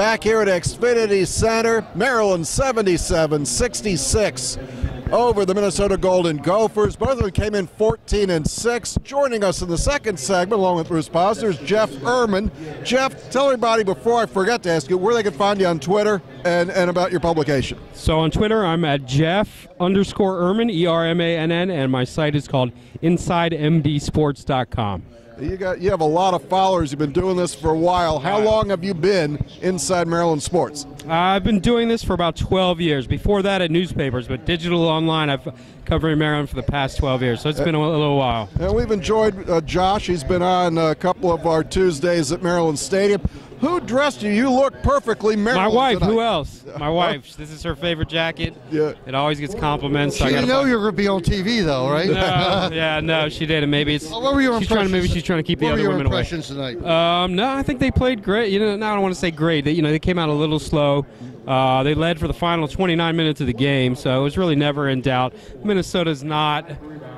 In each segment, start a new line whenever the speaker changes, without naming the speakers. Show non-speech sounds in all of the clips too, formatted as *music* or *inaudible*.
back here at Xfinity Center. Maryland 77 66 over the Minnesota Golden Gophers. Both of them came in 14 and 6. Joining us in the second segment, along with Bruce Posner, is Jeff Ermann. Jeff, tell everybody before I forget to ask you where they can find you on Twitter and, and about your publication.
So on Twitter, I'm at Jeff underscore Ermann, E R M A N N, and my site is called InsideMDSports.com.
You got you have a lot of followers. You've been doing this for a while. How long have you been inside Maryland sports?
I've been doing this for about 12 years. Before that, at newspapers, but digital online, I've covering Maryland for the past 12 years. So it's been a, little while.
And we've enjoyed uh, Josh. He's been on a couple of our Tuesdays at Maryland Stadium. Who dressed you? You look perfectly Maryland.
My wife.
tonight.
Who else? My wife. This is her favorite jacket.
Yeah.
It always gets compliments.
She
so I
didn't know you were going to be on TV, though, right?
No, *laughs* yeah, no, she didn't. Maybe it's.
What were your
she's trying to, maybe she's trying to keep the other women away.
impressions tonight?
Um, no, I think they played great. You know, now I don't want to say great. They, you know, they came out a little slow. Uh, they led for the final 29 minutes of the game, so it was really never in doubt. Minnesota's not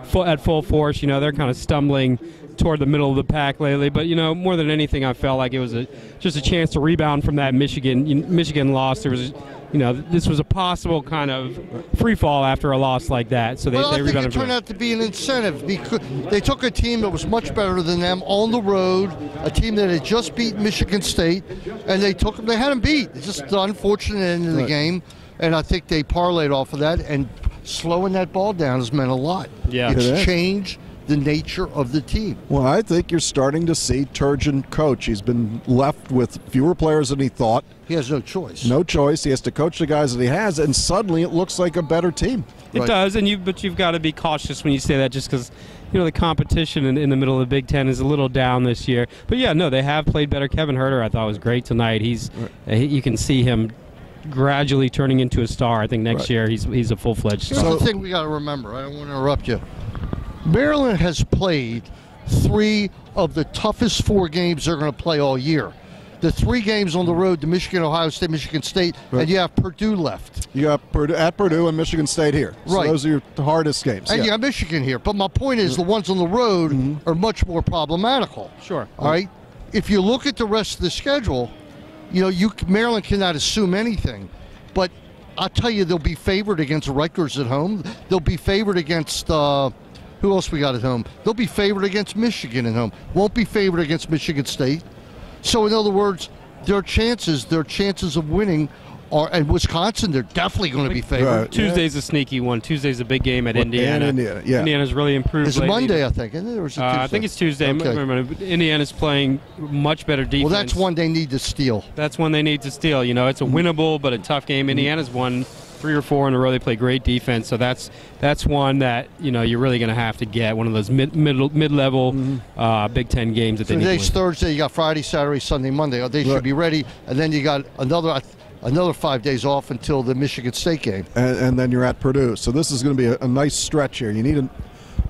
full, at full force. You know, they're kind of stumbling toward the middle of the pack lately. But you know, more than anything, I felt like it was a, just a chance to rebound from that Michigan Michigan loss. There was, you know, this was a possible kind of free fall after a loss like that. So they,
well,
they
I think it turned out to be an incentive because they took a team that was much better than them on the road, a team that had just beat Michigan State, and they took them. They had them beat. It's just the unfortunate end of the
Right.
game, and I think they parlayed off of that. And slowing that ball down has meant a lot.
Yeah.
It is.
changed the nature of the team.
Well, I think you're starting to see Turgeon coach. He's been left with fewer players than he thought.
He has no choice.
No choice. He has to coach the guys that he has, and suddenly it looks like a better team.
It
Right.
does, and you but you've got to be cautious when you say that, just because you know the competition in, in the middle of the Big Ten is a little down this year. But yeah, no, they have played better. Kevin Huerter, I thought was great tonight. He's uh, he, you can see him gradually turning into a star. I think next
Right.
year he's he's a full fledged star.
Here's
star.
the thing we got to remember. I don't want to interrupt you. Maryland has played three of the toughest four games they're going to play all year. The three games on the road to Michigan, Ohio State, Michigan State,
Right.
and you have Purdue left.
You got Purdue, at Purdue and Michigan State here. So
Right.
those are your hardest games.
And
yeah.
you got Michigan here. But my point is the ones on the road are much more problematical.
Sure.
All right? If you look at the rest of the schedule, you know, you Maryland cannot assume anything. But I'll tell you, they'll be favored against Rutgers at home. They'll be favored against uh, who else we got at home? They'll be favored against Michigan at home. Won't be favored against Michigan State. So in other words, their chances, their chances of winning are and Wisconsin, they're definitely going to be favored.
Right.
Tuesday's a sneaky one. Tuesday's a big game at
Well,
Indiana.
and Indiana, yeah.
Indiana's really improved.
It's
lately.
Monday, I think, isn't it? Or is it
Uh, I think it's Tuesday.
Okay.
Indiana's playing much better defense.
Well, that's one they need to steal.
That's one they need to steal. You know, it's a winnable but a tough game. Indiana's won three or four in a row. They play great defense, so that's that's one that you know you're really going to have to get one of those mid middle mid level uh, Big Ten games that they need. To
Today's
win.
Thursday. You got Friday, Saturday, Sunday, Monday. Oh, They
Right.
should be ready, and then you got another another five days off until the Michigan State game.
and, and then you're at Purdue. So this is going to be a, a nice stretch here. You need a,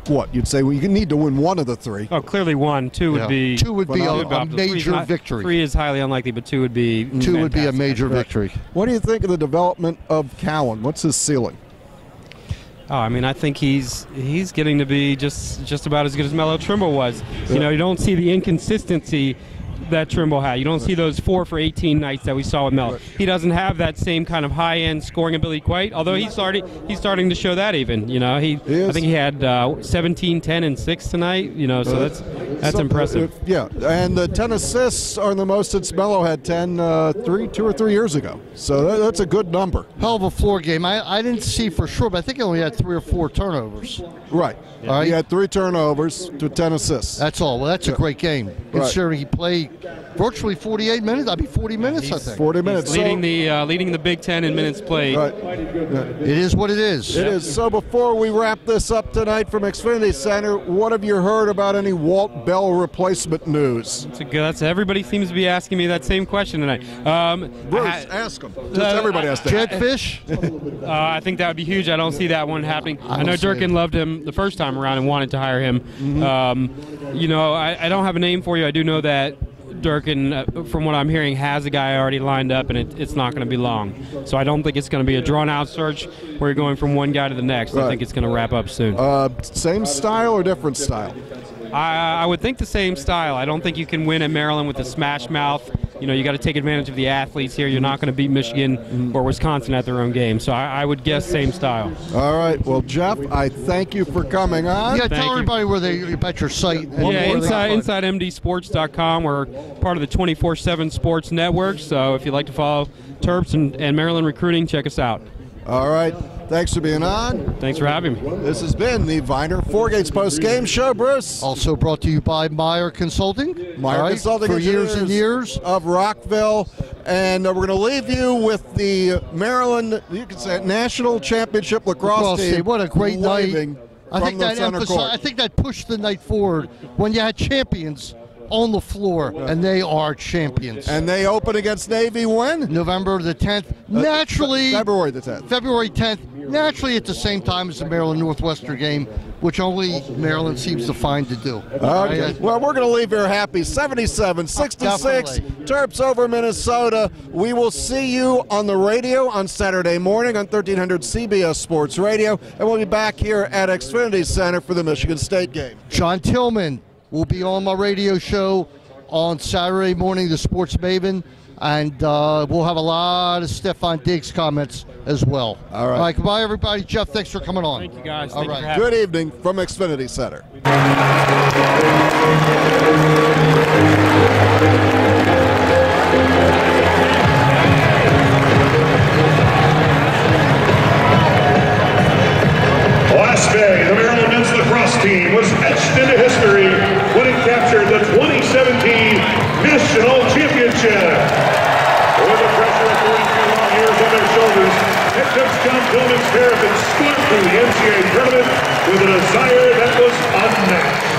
what? You'd say well, you need to win one of the three.
Oh, clearly one. Two would be
Two would be a, a major
not-
victory.
Three is highly unlikely, but two would be
Two would be a major
Right.
victory.
What do you think of the development of Cowan? What's his ceiling?
Oh, I mean, I think he's he's getting to be just just about as good as Melo Trimble was. You know, you don't see the inconsistency that Trimble had. You don't see those four for 18 nights that we saw with Mel. He doesn't have that same kind of high-end scoring ability quite. Although he's starting he's starting to show that even. You know, he,
He.
I think he had uh, 17, 10, and six tonight. You know, so that's that's
So-
impressive.
uh, yeah, and the 10 assists are the most since Melo had 10 uh, three, two or three years ago. So that, that's a good number.
Hell of a floor game. I, I didn't see for sure, but I think he only had three or four turnovers.
Right.
All right.
He had three turnovers to 10 assists.
That's all. Well, that's a great game. Considering he played virtually 48 minutes. I'd be 40 minutes, I think.
40 minutes.
Leading
So-
the uh, leading the Big Ten in minutes played.
Right.
It is what it is.
It is. So before we wrap this up tonight from Xfinity Center, what have you heard about any Walt Bell replacement news?
That's a good. That's everybody seems to be asking me that same question tonight. Um,
Bruce,
I-
ask him. Just
Uh,
everybody has to.
Jed Fisch?
Uh, I think that would be huge. I don't see that one happening. I,
don't
know
see
Durkin
it.
loved him the first time around and wanted to hire him. Um, you know, I, I don't have a name for you. I do know that Durkin, uh, from what I'm hearing, has a guy already lined up, and it, it's not going to be long. So I don't think it's going to be a drawn-out search where you're going from one guy to the next. I think it's going to wrap up soon.
Uh, same style or different style?
I, I would think the same style. I don't think you can win at Maryland with a smash mouth you know, you got to take advantage of the athletes here. You're not going to beat Michigan mm-hmm. or Wisconsin at their own game. So I, I would guess same style.
All right. Well, Jeff, I thank you for coming on.
Yeah,
Thank
tell
you.
everybody where they about your site. and
yeah, inside
can
InsideMDSports.com. We're part of the 24/7 Sports Network. So if you'd like to follow Terps and, and Maryland recruiting, check us out.
All right. Thanks for being on.
Thanks for having me.
This has been the Viner Four Gates Post Game Show, Bruce.
Also brought to you by Meyer Consulting.
Meyer
all right,
Consulting
for years and years.
of Rockville, and uh, we're going to leave you with the Maryland, you can say, it, National Championship lacrosse,
Lacrosse
team.
team. What a great night! I think that
center
emphasi-
court.
I think that pushed the night forward when you had champions on the floor, and they are champions.
And they open against Navy when?
November the 10th, uh, naturally.
February the 10th.
February 10th, naturally at the same time as the Maryland Northwestern game, which only Maryland seems to find to do.
Okay.
Right?
Well, we're going to leave here happy. 77 66.
Definitely.
Terps over Minnesota. We will see you on the radio on Saturday morning on 1300 CBS Sports Radio. And we'll be back here at Xfinity Center for the Michigan State game.
John Tillman will be on my radio show on Saturday morning, the Sports Maven, and uh, we'll have a lot of Stefon Diggs comments as well.
All right.
All right. Goodbye, everybody. Jeff, thanks for coming on.
Thank you guys.
All
Thank
right.
for.
Good evening from Xfinity Center. *laughs*
John Tillman's Terrapins stood through the NCAA tournament with a desire that was unmatched.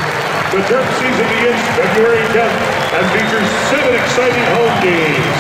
The Terp season begins February 10th and features seven exciting home games.